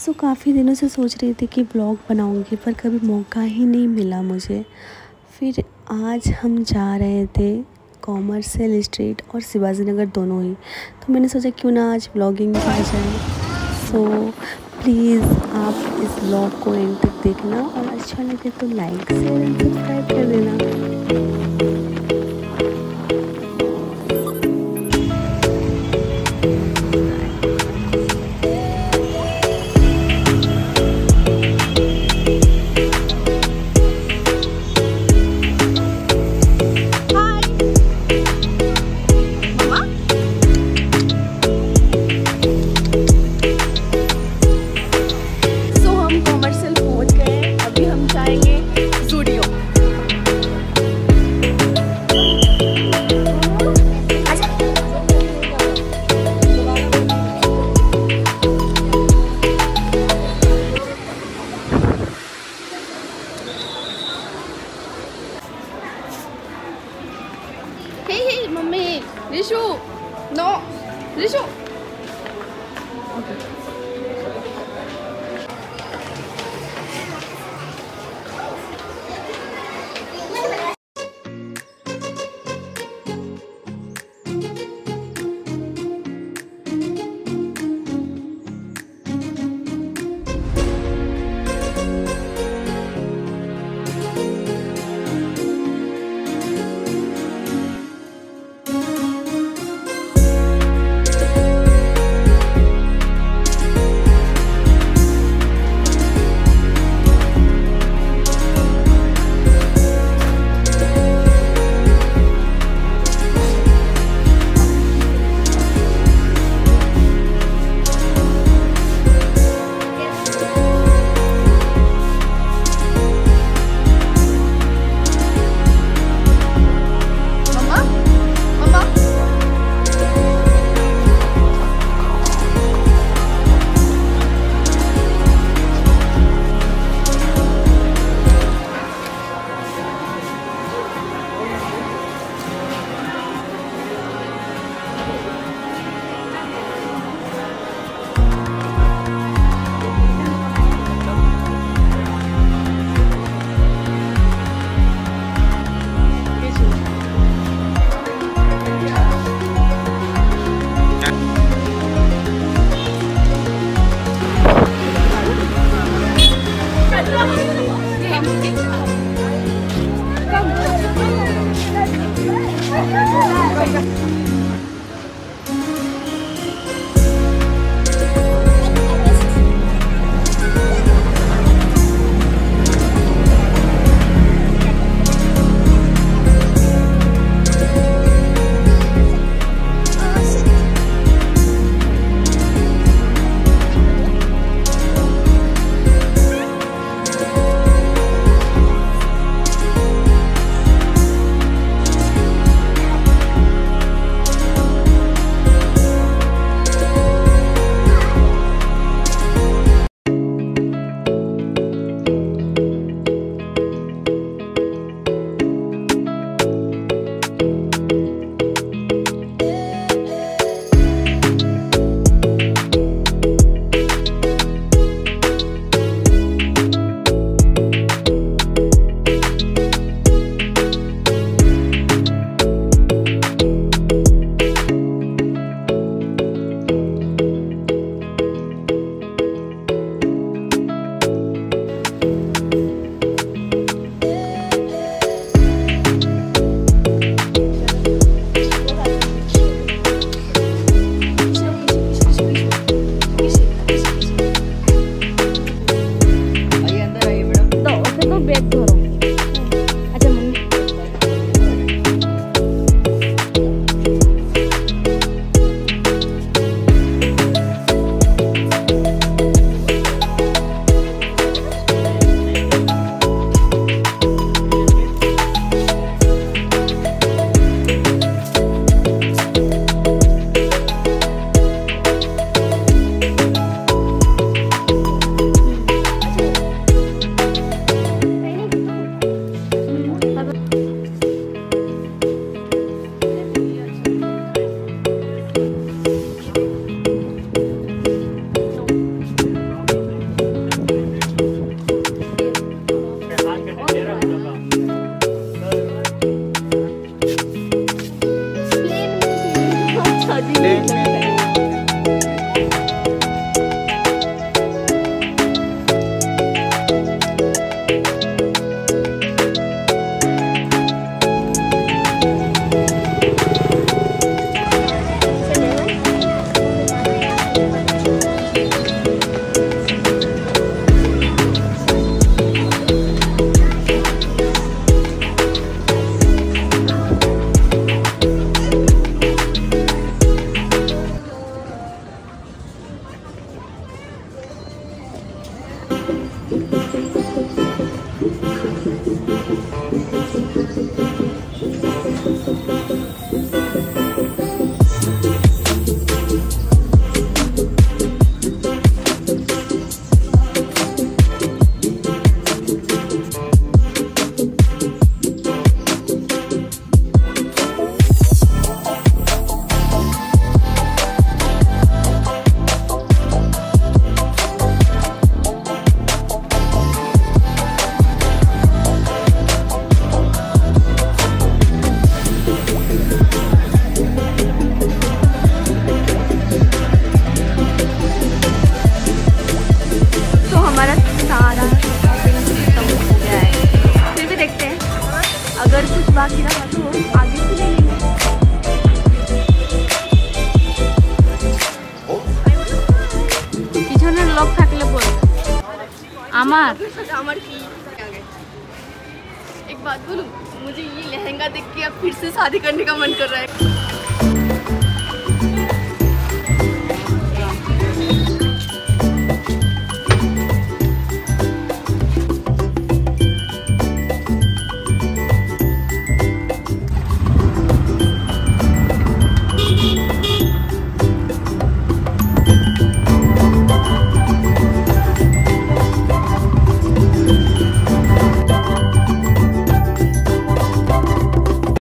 सो काफ़ी दिनों से सोच रही थी कि ब्लॉग बनाऊँगी, पर कभी मौका ही नहीं मिला मुझे। फिर आज हम जा रहे थे कॉमर्शियल स्ट्रीट और शिवाजी नगर दोनों ही। तो मैंने सोचा क्यों ना आज ब्लॉगिंग आ जाए। सो प्लीज़ आप इस ब्लॉग को एंड तक देखना और अच्छा लगे तो लाइक शेयर एंड सब्सक्राइब कर देना। でしょう。のでしょう。আমার আমার की एक बात बोलूं मुझे ये लहंगा देख के अब फिर से शादी करने का मन कर रहा है